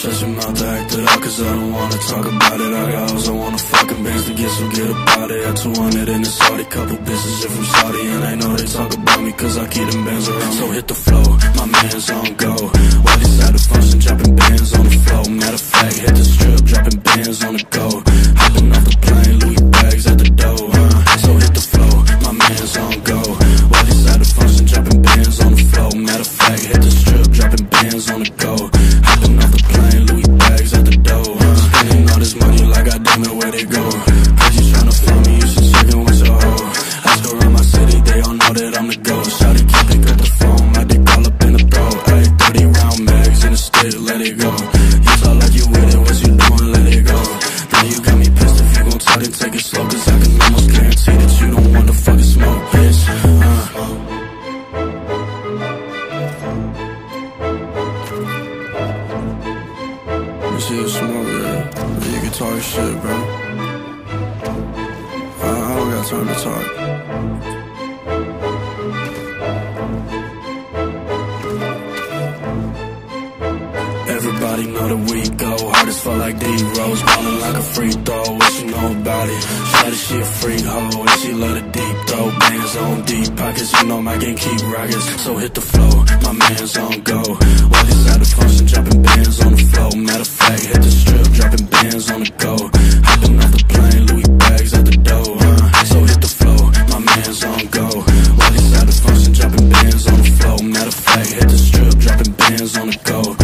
Shut your mouth, to act it out, cause I don't wanna talk about it. I got hoes, I wanna fucking bands to get some get about it I 200 in the Saudi, couple bitches are from Saudi. And I know they talk about me, cause I keep them bands around. So hit the flow, my man's on go. While he's out of function, dropping bands on the flow Matter of fact, hit the bands on the go Hopping off the plane, Louis bags at the door. Uh. Spending all this money like I don't know where they go. Cause you tryna find me, you should check in with your hoe Ask around my city, they all know that I'm the ghost. Shawty can't pick up the phone, my dick all up in the throat Ayy, 30 round mags in the stick, let it go. You talk like you with it, what you doing, let it go. Now you got me pissed, if you gon' talk, then take it slow Cause I can almost guarantee that you don't want to fucking smoke, You smoke, yeah. You can talk shit, bro. I, don't got time to talk. Everybody know that we go hard as fuck like D-Rose Ballin' like a free throw, what you know about it? Shawty, she a freak hoe, and she love the deep throw Bands on deep pockets, you know my game keep rockin' So hit the flow, my man's on go on the go.